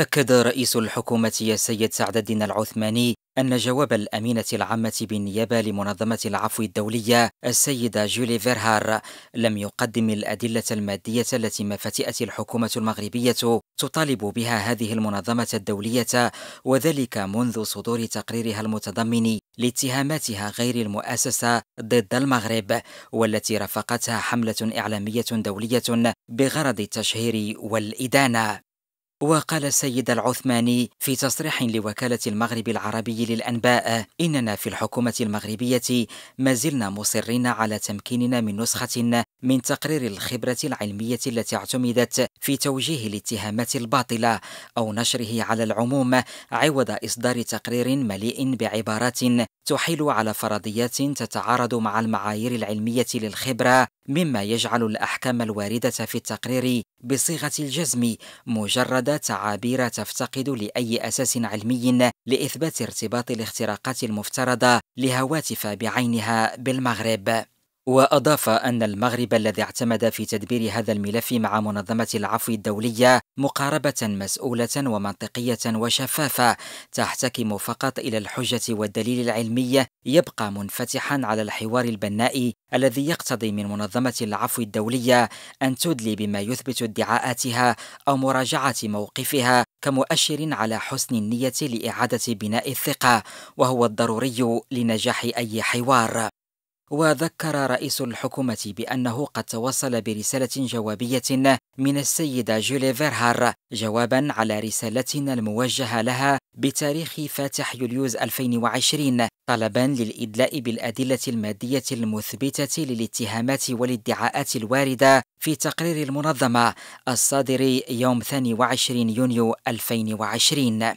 أكد رئيس الحكومة السيد سعد الدين العثماني أن جواب الأمينة العامة بالنيابة لمنظمة العفو الدولية السيدة جولي فيرهار لم يقدم الأدلة المادية التي ما فتئت الحكومة المغربية تطالب بها هذه المنظمة الدولية وذلك منذ صدور تقريرها المتضمن لاتهاماتها غير المؤسسة ضد المغرب والتي رافقتها حملة إعلامية دولية بغرض التشهير والإدانة. وقال السيد العثماني في تصريح لوكالة المغرب العربي للأنباء إننا في الحكومة المغربية ما زلنا مصرين على تمكيننا من نسخة من تقرير الخبرة العلمية التي اعتمدت في توجيه الاتهامات الباطلة أو نشره على العموم عوض إصدار تقرير مليء بعبارات تحيل على فرضيات تتعارض مع المعايير العلمية للخبرة مما يجعل الأحكام الواردة في التقرير بصيغة الجزم مجرد تعابير تفتقد لأي أساس علمي لإثبات ارتباط الاختراقات المفترضة لهواتف بعينها بالمغرب. وأضاف أن المغرب الذي اعتمد في تدبير هذا الملف مع منظمة العفو الدولية مقاربة مسؤولة ومنطقية وشفافة تحتكم فقط إلى الحجة والدليل العلمي يبقى منفتحا على الحوار البناء الذي يقتضي من منظمة العفو الدولية أن تدلي بما يثبت ادعاءاتها أو مراجعة موقفها كمؤشر على حسن النية لإعادة بناء الثقة وهو الضروري لنجاح أي حوار. وذكر رئيس الحكومة بأنه قد توصل برسالة جوابية من السيدة جولي فيرهار جوابا على رسالتنا الموجهة لها بتاريخ فاتح يوليوز 2020 طلبا للإدلاء بالأدلة المادية المثبتة للاتهامات والادعاءات الواردة في تقرير المنظمة الصادر يوم 22 يونيو 2020